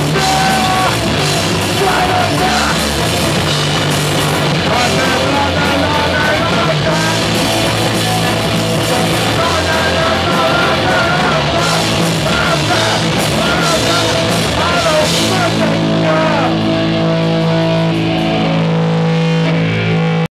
Yeah.